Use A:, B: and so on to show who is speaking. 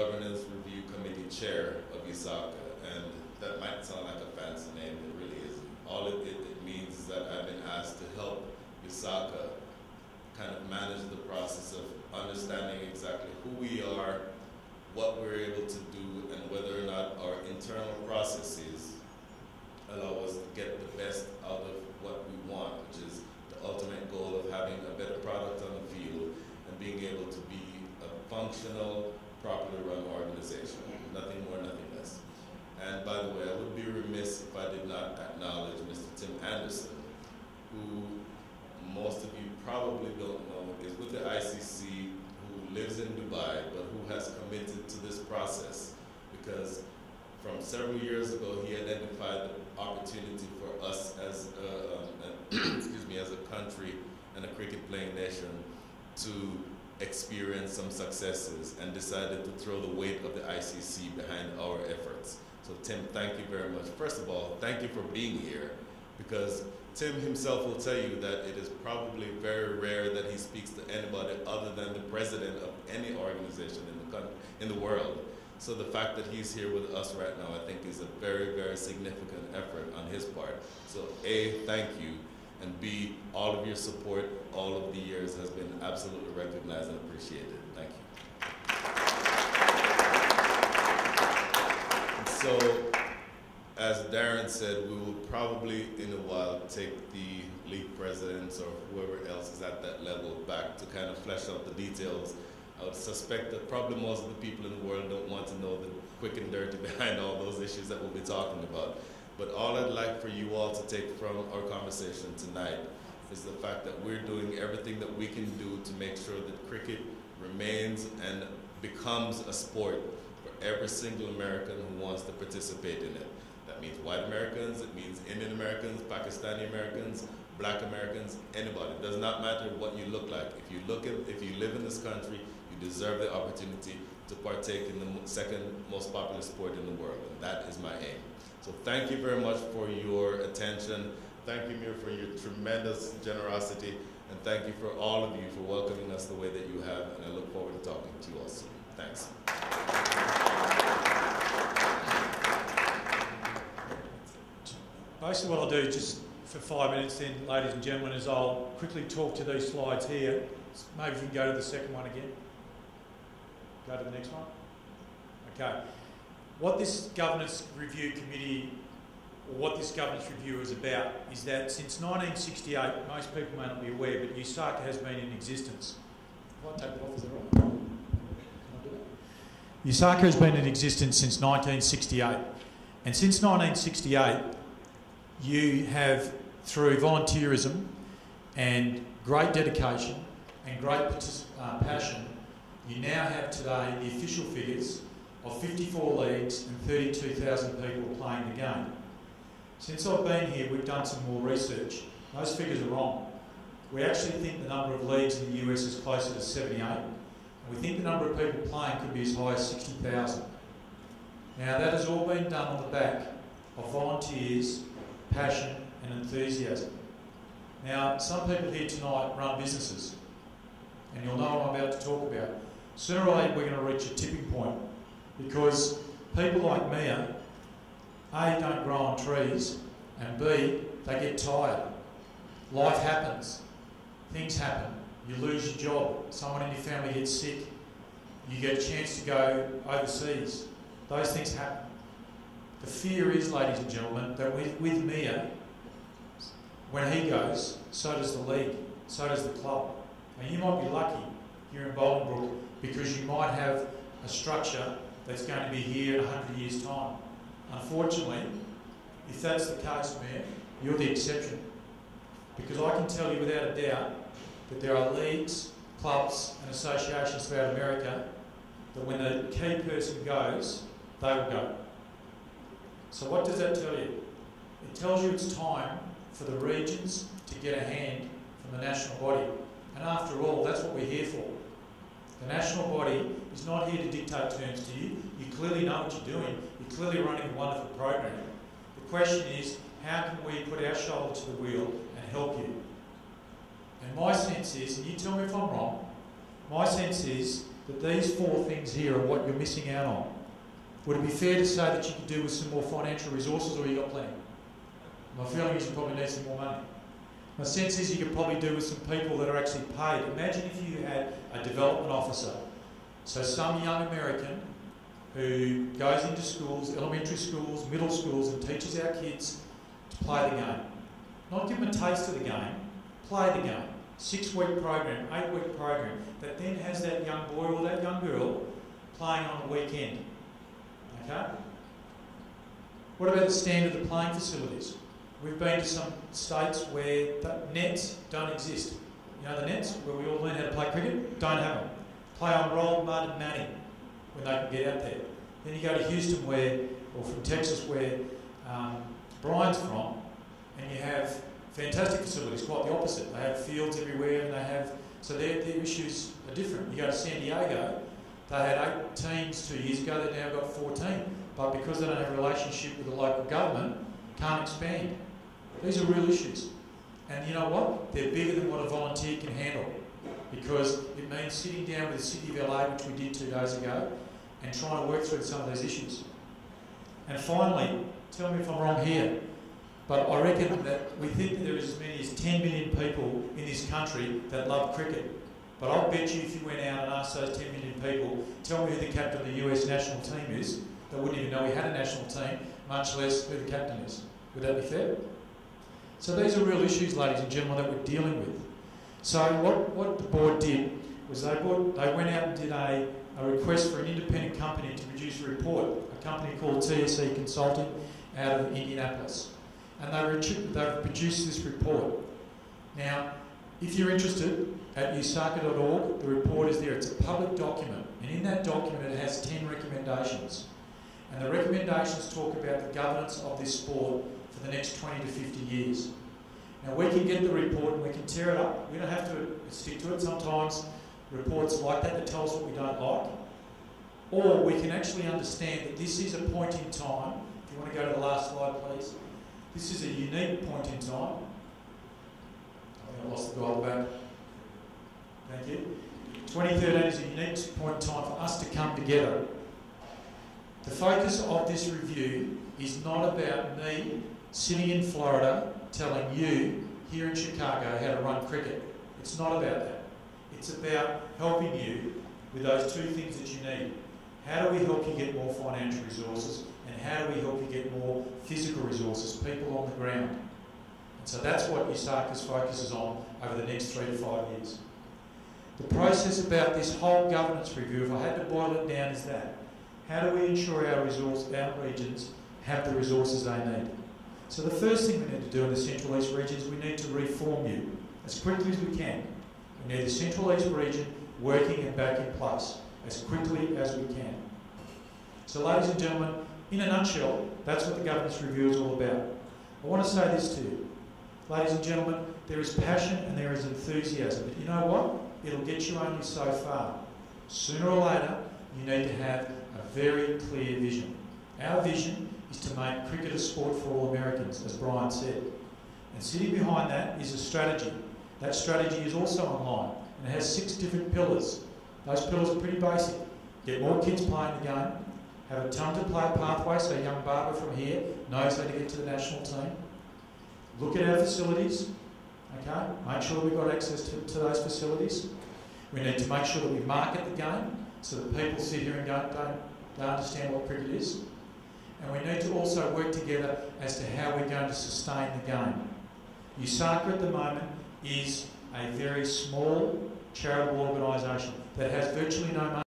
A: Governance Review Committee Chair of USACA, and that might sound like a fancy name, it really isn't. All it, it, it means is that I've been asked to help USACA kind of manage the process of understanding exactly who we are, what we're able to do, and whether or not our internal processes allow us to get the best out of what we want, which is the ultimate goal of having a better product on the field and being able to be a functional, properly run organization. Nothing more, nothing less. And by the way, I would be remiss if I did not acknowledge Mr. Tim Anderson, who most of you probably don't know is with the ICC, who lives in Dubai, but who has committed to this process because from several years ago, he identified the opportunity for us as a, um, excuse me, as a country and a cricket playing nation to experience some successes and decided to throw the weight of the ICC behind our efforts. So Tim, thank you very much. First of all, thank you for being here because Tim himself will tell you that it is probably very rare that he speaks to anybody other than the president of any organization in the country, in the world. So the fact that he's here with us right now, I think is a very, very significant effort on his part. So A, thank you, and B, all of your support all of the years has been absolutely recognized and appreciated. Thank you. So, as Darren said, we will probably in a while take the league presidents or whoever else is at that level back to kind of flesh out the details. I would suspect that probably most of the people in the world don't want to know the quick and dirty behind all those issues that we'll be talking about. But all I'd like for you all to take from our conversation tonight is the fact that we're doing everything that we can do to make sure that cricket remains and becomes a sport for every single American who wants to participate in it. That means white Americans, it means Indian Americans, Pakistani Americans, black Americans, anybody. It does not matter what you look like. If you look at, if you live in this country, you deserve the opportunity to partake in the second most popular sport in the world, and that is my aim. So thank you very much for your attention. Thank you, Mir, for your tremendous generosity. And thank you for all of you for welcoming us the way that you have. And I look forward to talking to you all soon. Thanks.
B: Basically what I'll do just for five minutes then, ladies and gentlemen, is I'll quickly talk to these slides here. Maybe if you can go to the second one again. Go to the next one. Okay. What this governance review committee, or what this governance review is about, is that since 1968, most people may not be aware, but USACA has been in existence. If I take it off, is that right? USACA has been in existence since 1968. And since 1968, you have, through volunteerism and great dedication and great uh, passion, you now have today the official figures of 54 leagues and 32,000 people playing the game. Since I've been here, we've done some more research. Those figures are wrong. We actually think the number of leagues in the US is closer to 78. And we think the number of people playing could be as high as 60,000. Now, that has all been done on the back of volunteers, passion, and enthusiasm. Now, some people here tonight run businesses, and you'll know what I'm about to talk about. Sooner or later, we're going to reach a tipping point because people like Mir, A, don't grow on trees, and B, they get tired. Life happens, things happen. You lose your job, someone in your family gets sick, you get a chance to go overseas. Those things happen. The fear is, ladies and gentlemen, that with, with Mir, when he goes, so does the league, so does the club. And you might be lucky here in Bolingbrook because you might have a structure that's going to be here in 100 years' time. Unfortunately, if that's the case, Mayor, you're the exception. Because I can tell you without a doubt that there are leagues, clubs, and associations throughout America that when the key person goes, they will go. So, what does that tell you? It tells you it's time for the regions to get a hand from the national body. And after all, that's what we're here for. The national body is not here to dictate terms to you. You clearly know what you're doing. You're clearly running a wonderful program. The question is, how can we put our shoulder to the wheel and help you? And my sense is, and you tell me if I'm wrong, my sense is that these four things here are what you're missing out on. Would it be fair to say that you could do with some more financial resources or you got plenty? My feeling is you probably need some more money. My sense is you could probably do with some people that are actually paid. Imagine if you had a development officer, so some young American who goes into schools, elementary schools, middle schools, and teaches our kids to play the game. Not give them a taste of the game, play the game. Six week program, eight week program, that then has that young boy or that young girl playing on the weekend. Okay? What about the standard of playing facilities? We've been to some states where nets don't exist. You know the nets where we all learn how to play cricket? Don't have them. Play on rolled mud and matting when they can get out there. Then you go to Houston where, or from Texas where um, Brian's from, and you have fantastic facilities, quite the opposite. They have fields everywhere and they have, so their, their issues are different. You go to San Diego, they had eight teams two years ago, they've now got 14. But because they don't have a relationship with the local government, can't expand. These are real issues. And you know what? They're bigger than what a volunteer can handle. Because it means sitting down with the City of LA, which we did two days ago, and trying to work through some of those issues. And finally, tell me if I'm wrong here, but I reckon that we think that there is as many as 10 million people in this country that love cricket. But I'll bet you if you went out and asked those 10 million people, tell me who the captain of the US national team is, they wouldn't even know we had a national team, much less who the captain is. Would that be fair? So these are real issues, ladies and gentlemen, that we're dealing with. So what, what the board did was they, bought, they went out and did a, a request for an independent company to produce a report, a company called TSE Consulting out of Indianapolis. And they they've produced this report. Now, if you're interested, at usaca.org, the report is there. It's a public document. And in that document, it has 10 recommendations. And the recommendations talk about the governance of this sport for the next 20 to 50 years. Now, we can get the report and we can tear it up. We don't have to stick to it. Sometimes reports like that that tell us what we don't like. Or we can actually understand that this is a point in time. If you want to go to the last slide, please. This is a unique point in time. I think I lost the guy back. Thank you. 2013 is a unique point in time for us to come together. The focus of this review is not about me sitting in Florida telling you here in Chicago how to run cricket. It's not about that. It's about helping you with those two things that you need. How do we help you get more financial resources and how do we help you get more physical resources, people on the ground? And so that's what USACA's focuses on over the next three to five years. The process about this whole governance review, if I had to boil it down, is that. How do we ensure our resource, our regions have the resources they need? So the first thing we need to do in the Central East region is we need to reform you as quickly as we can. We need the Central East region working and back in place as quickly as we can. So ladies and gentlemen, in a nutshell, that's what the governance review is all about. I want to say this to you. Ladies and gentlemen, there is passion and there is enthusiasm. But you know what? It'll get you only so far. Sooner or later, you need to have a very clear vision. Our vision is to make cricket a sport for all Americans, as Brian said. And sitting behind that is a strategy. That strategy is also online and it has six different pillars. Those pillars are pretty basic. Get more kids playing the game, have a ton to play pathway so young Barbara from here knows how to get to the national team. Look at our facilities, okay? Make sure we've got access to, to those facilities. We need to make sure that we market the game so that people sit here and don't, don't, don't understand what cricket is. And we need to also work together as to how we're going to sustain the game. USACA at the moment is a very small charitable organisation that has virtually no money.